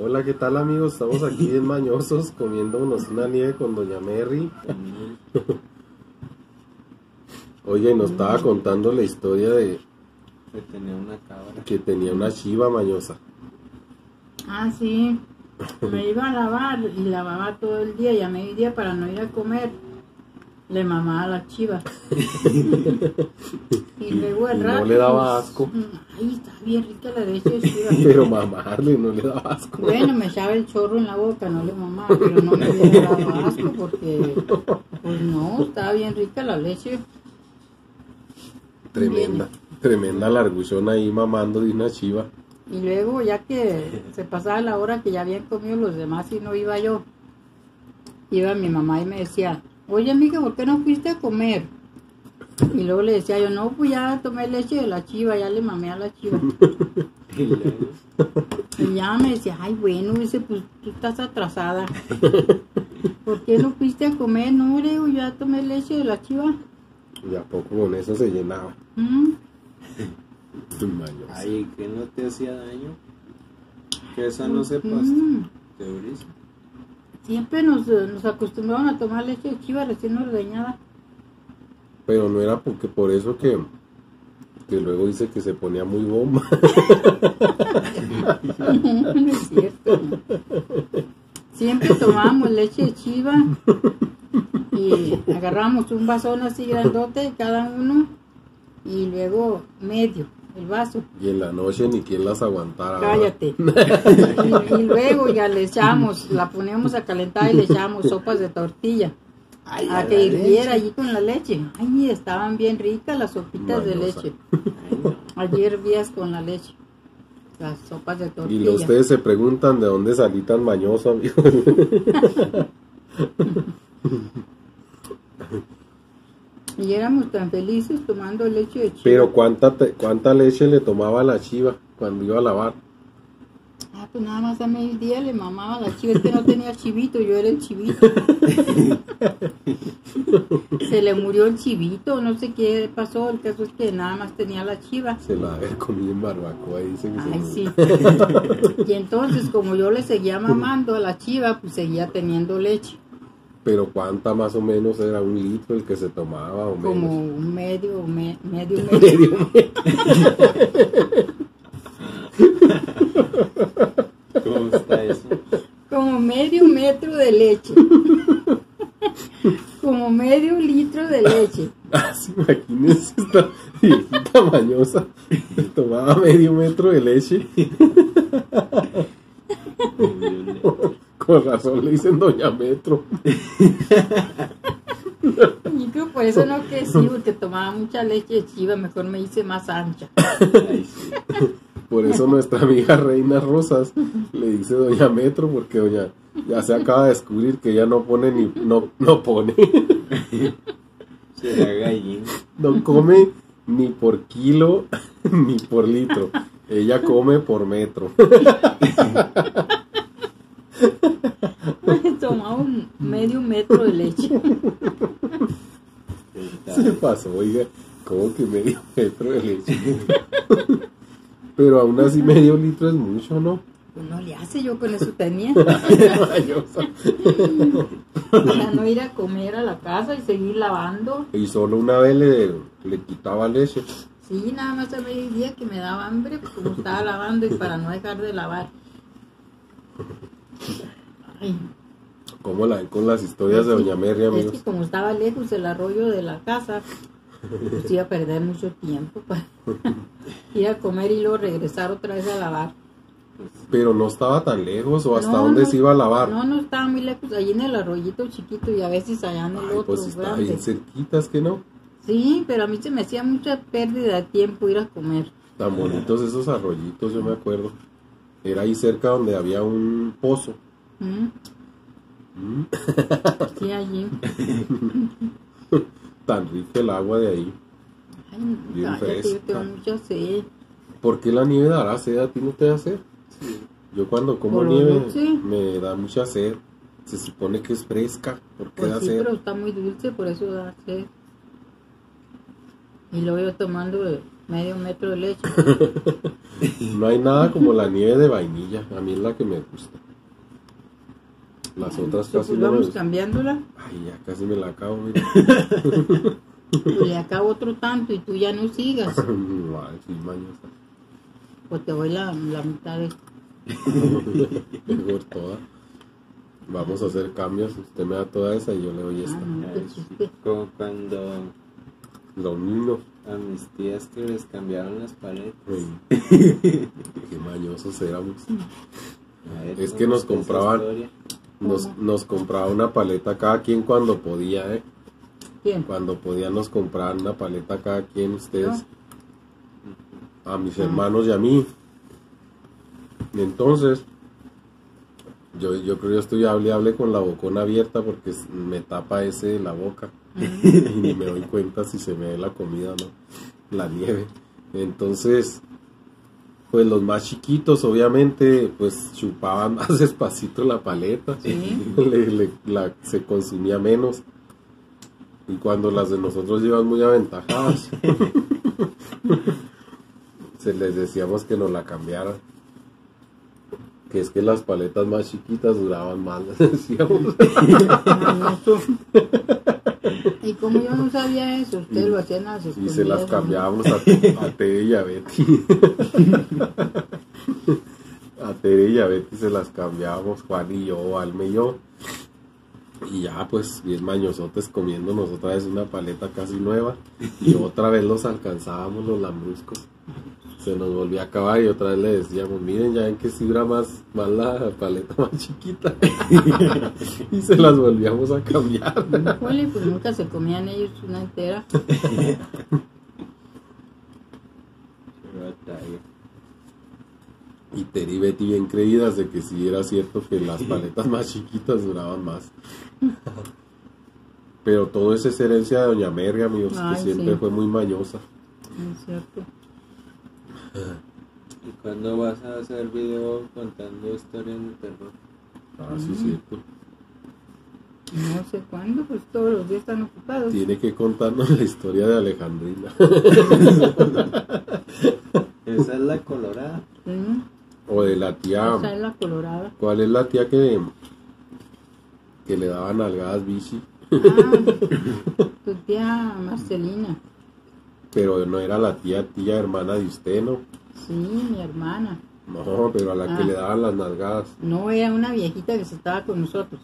Hola, ¿qué tal amigos? Estamos aquí en Mañosos comiéndonos una nieve con Doña Mary. Oye, nos estaba contando la historia de Que tenía una cabra. que tenía una chiva mañosa. Ah, sí. Me iba a lavar y lavaba todo el día y a mediodía para no ir a comer le mamaba la chiva. y luego el Y no rato. le daba pues, asco. Ay, está bien rica la leche de chiva. Pero mamarle no le daba asco. Bueno, me echaba el chorro en la boca, no le mamaba, pero no hubiera dado asco porque, pues no, estaba bien rica la leche. Tremenda, tremenda larguchona ahí mamando de una chiva. Y luego, ya que se pasaba la hora que ya habían comido los demás y no iba yo, iba mi mamá y me decía, oye amiga, ¿por qué no fuiste a comer? Y luego le decía yo, no, pues ya tomé leche de la chiva, ya le mamé a la chiva. Y ya me decía, ay, bueno, dice, pues tú estás atrasada. ¿Por qué no fuiste a comer? No, le digo, ya tomé leche de la chiva. Y a poco con eso se llenaba. Mm, ay, que no te hacía daño. Que esa no sepas. mm. Te brisa. Siempre nos, eh, nos acostumbraron a tomar leche de chiva recién ordeñada. Pero no era porque por eso que, que luego dice que se ponía muy bomba. no es cierto. Siempre tomábamos leche de chiva y agarramos un vasón así grandote cada uno y luego medio el vaso. Y en la noche ni quien las aguantara. Cállate. Y, y luego ya le echamos, la poníamos a calentar y le echamos sopas de tortilla. Ay, A que hirviera allí con la leche. Ay, estaban bien ricas las sopitas de leche. Ay, no. Allí hervías con la leche. Las sopas de Y tortilla. lo- ustedes se preguntan de dónde salí tan mañoso, amigo. Y éramos tan felices tomando leche de chiva. Pero ¿cuánta, te- ¿cuánta leche le tomaba la chiva cuando iba a lavar? Ah, pues nada más a mediodía le mamaba la chiva. Es que no tenía chivito, yo era el chivito. Se le murió el chivito, no sé qué pasó. El caso es que nada más tenía la chiva. Se la había comido en barbacoa, dice que Ay, sí. Y entonces, como yo le seguía mamando a la chiva, pues seguía teniendo leche. Pero ¿cuánta más o menos era un litro el que se tomaba o Como menos? un medio, me- medio, medio. ¿Cómo está eso? Como medio metro de leche. Como medio litro de leche. Así, imagínense esta viejita mañosa tomaba medio metro de leche. Con razón le dicen Doña Metro. Y creo por eso no crecí, porque tomaba mucha leche de chiva, mejor me hice más ancha. Por eso nuestra amiga Reina Rosas le dice Doña Metro, porque Doña ya se acaba de descubrir que ella no pone ni no, no pone, no come ni por kilo ni por litro. Ella come por metro. Tomaba un medio metro de leche. Se pasó, oiga, como que medio metro de leche. Pero aún así medio litro es mucho, ¿no? Pues no le hace, yo con eso tenía. Para no ir a comer a la casa y seguir lavando. Y solo una vez le, le quitaba leche. Sí, nada más a mediodía que me daba hambre, pues, como estaba lavando y para no dejar de lavar. Ay, Como la con las historias de Doña es amigos. que como estaba lejos el arroyo de la casa, pues iba a perder mucho tiempo para ir a comer y luego regresar otra vez a lavar. Pero no estaba tan lejos o hasta No, dónde no, se iba a lavar. No, no estaba muy lejos, allí en el arroyito chiquito y a veces allá en el Ay, otro pues está bien cerquitas que no. Sí, pero a mí se me hacía mucha pérdida de tiempo ir a comer. Tan bonitos esos arroyitos, yo me acuerdo. Era ahí cerca donde había un pozo. ¿Mm? Mm, Sí, allí. Tan rico el agua de ahí. Ay, Bien cállate, tengo mucha sed. ¿Por qué la nieve dará sed? ¿A ti no te da sed? Yo cuando como Por lo nieve dulce. me da mucha sed. Se supone que es fresca. ¿Por qué Pues da sí, sed? pero está muy dulce, por eso da sed. Y luego yo tomando medio metro de leche. No hay nada como la nieve de vainilla. A mí es la que me gusta. Las otras Entonces, casi pues no me vamos gustan. cambiándola. Ay, ya casi me la acabo, mira. Le acabo otro tanto y tú ya no sigas. Ay, sí, mañosa. Pues te doy la, la mitad de Mejor toda. Vamos a hacer cambios. Usted me da toda esa y yo le doy Ah, esta. qué chiste. Como cuando Lo mismo. a mis tías que les cambiaron las paletas. Qué mañosos éramos. A ver, Es que ¿cómo nos compraban-? Nos, nos compraba una paleta cada quien cuando podía, ¿eh? ¿Quién? Cuando podía nos compraban una paleta cada quien ustedes. A mis hermanos y a mí. Entonces, yo, yo creo que yo estoy hable, hable con la bocona abierta porque me tapa ese de la boca. y ni me doy cuenta si se me ve la comida o no. La nieve. Entonces, pues los más chiquitos obviamente pues chupaban más despacito la paleta. Sí. Le- le- la- se consumía menos. Y cuando las de nosotros iban muy aventajadas, se les decíamos que nos la cambiaran. Que es que las paletas más chiquitas duraban más, les decíamos. Y como yo no sabía eso, ustedes lo hacían a las Y se las cambiábamos a, a Tere y a Betty. A Tere y a Betty se las cambiábamos, Juan y yo, Alme y yo. Y ya, pues, bien mañosotes comiéndonos otra vez una paleta casi nueva. Y otra vez los alcanzábamos los lambruscos. Se nos volvía a acabar y otra vez le decíamos, miren, ya ven que si dura más, más la paleta más chiquita. y se las volvíamos a cambiar. Pues nunca se comían ellos una entera. Y Terry y Betty bien creídas de que sí era cierto que las paletas más chiquitas duraban más. Pero todo eso es herencia de Doña Mary, amigos, Ay, que siempre sí. fue muy mañosa. Es cierto. ¿Y cuándo vas a hacer video contando historias de terror? Ah, sí, cierto. No sé cuándo, pues todos los días están ocupados. Tiene que contarnos la historia de Alejandrina. Esa es la colorada. Mm, o de la tía. Esa es la colorada. ¿Cuál es la tía que, que le daban nalgadas bici? Ah, tu tía Marcelina. Pero no era la tía, tía hermana de usted, ¿no? Sí, mi hermana. No, pero a la que Ah. le daban las nalgadas. No, era una viejita que se estaba con nosotros.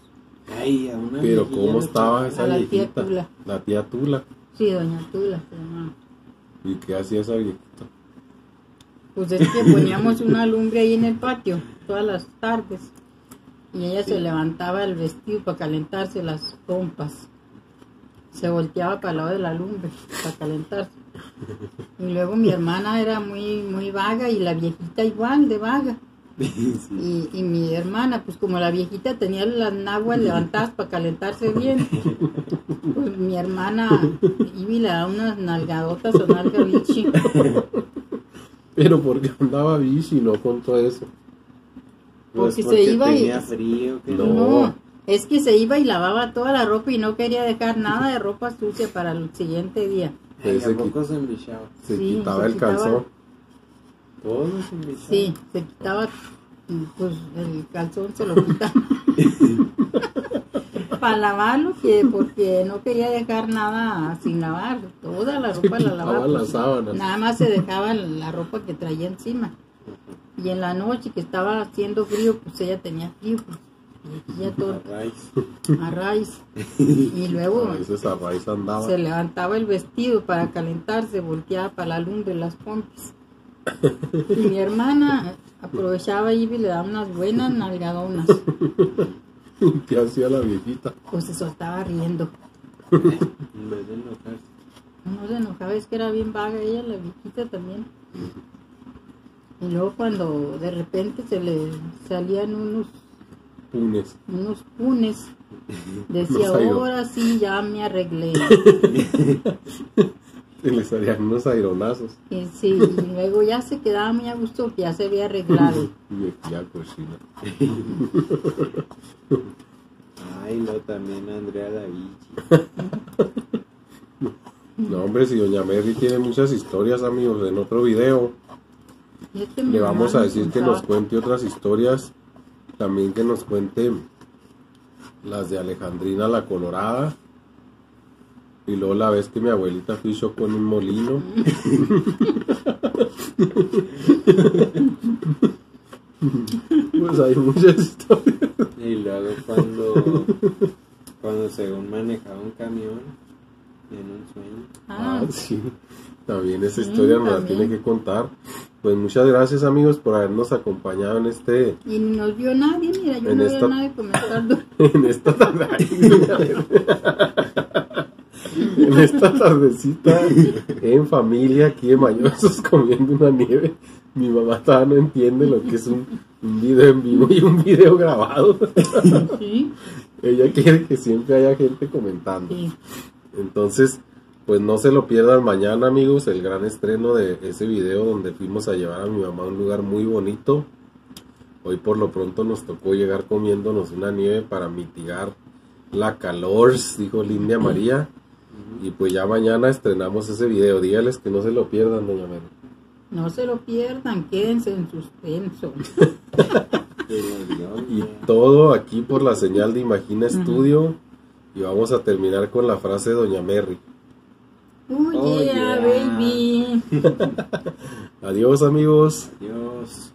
Ay, a una Pero ¿cómo estaba esa a la tía viejita? Tula. La tía Tula. Sí, doña Tula se llamaba. ¿Y qué hacía esa viejita? Pues es que poníamos una lumbre ahí en el patio todas las tardes y ella se levantaba el vestido para calentarse las pompas. Se volteaba para el lado de la lumbre para calentarse. Y luego mi hermana era muy muy vaga y la viejita igual de vaga. Y, y mi hermana, pues como la viejita tenía las naguas levantadas para calentarse bien, pues mi hermana iba y le daba unas nalgadotas o nalga bichi. Pero porque andaba bici, no con todo eso. Pues Porque se porque iba y- tenía frío. que No. No, es que se iba y lavaba toda la ropa y no quería dejar nada de ropa sucia para el siguiente día. Ay, Ese ¿a poco se? Se Sí, quitaba se el quitaba. calzón. Todos se. Sí, se quitaba, pues el calzón se lo quitaba. para lavarlo, que porque no quería dejar nada sin lavar. Toda la ropa la lavaba. las pues, sábanas. Nada más se dejaba la ropa que traía encima. Y en la noche que estaba haciendo frío, pues ella tenía frío. Pues, y A raíz. Y luego A veces a raíz andaba. se levantaba el vestido para calentarse, volteaba para la lumbre las pompis. Y mi hermana aprovechaba y le daba unas buenas nalgadonas. ¿Qué hacía la viejita? Pues se soltaba riendo. En vez de enojarse. No se enojaba, es que era bien vaga ella, la viejita también. Y luego cuando de repente se le salían unos, Punes. unos punes, decía, ahora sí ya me arreglé. Se le salían unos aironazos. Y sí, y luego ya se quedaba muy a gusto que ya se había arreglado. Y vestía cochina. Ay, no, también Andrea la bichi. No, hombre, si Doña Mary tiene muchas historias, amigos, en otro video Este le vamos a decir que nos cuente otras historias. También que nos cuente las de Alejandrina la Colorada. Y luego la vez que mi abuelita fichó con un molino. pues hay muchas historias. Y luego cuando, cuando según manejaba un camión en un sueño. Ah, Ah, sí. También esa Sí, historia nos la tiene que contar. Pues muchas gracias amigos por habernos acompañado en este y nos vio nadie, mira, yo En no esta- nadie comentando. en esta tarde en esta tardecita en familia aquí de Mayosos comiendo una nieve mi mamá todavía no entiende lo que es un, un video en vivo y un video grabado Sí, ella quiere que siempre haya gente comentando sí. Entonces pues no se lo pierdan mañana amigos el gran estreno de ese video donde fuimos a llevar a mi mamá a un lugar muy bonito Hoy por lo pronto nos tocó llegar comiéndonos una nieve para mitigar la calor, dijo Lindia María. Y pues ya mañana estrenamos ese video. Dígales que no se lo pierdan, doña Mary. No se lo pierdan, quédense en suspenso. Y todo aquí por la señal de Imagina Estudio. Y vamos a terminar con la frase de doña Mary. Oh, Oh, yeah, baby. Adiós amigos. Dios.